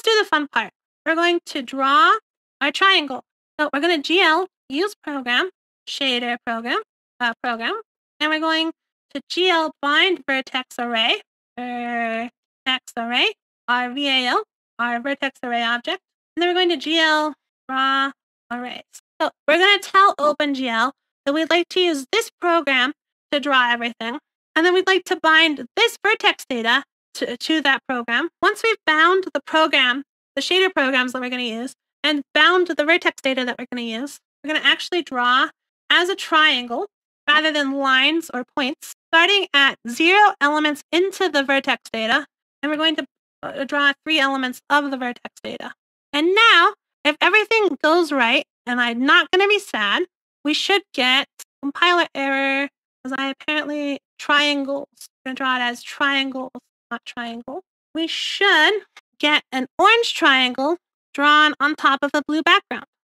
let's do the fun part. We're going to draw our triangle. So we're going to GL, use program, shader program, uh, program, and we're going to GL bind vertex array, vertex array, our VAO, our vertex array object, and then we're going to GL draw arrays. So we're going to tell OpenGL that we'd like to use this program to draw everything. And then we'd like to bind this vertex data to, to that program. Once we've bound the program, the shader programs that we're going to use, and bound the vertex data that we're going to use, we're going to actually draw as a triangle rather than lines or points, starting at zero elements into the vertex data. And we're going to uh, draw three elements of the vertex data. And now, if everything goes right, and I'm not going to be sad, we should get compiler error because I apparently triangles. I'm going to draw it as triangles, not triangle. We should get an orange triangle drawn on top of a blue background.